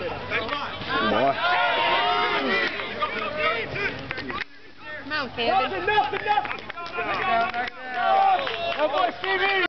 Come on. Come on, Kevin. Nothing, nothing, nothing. Oh, boy, Stevie.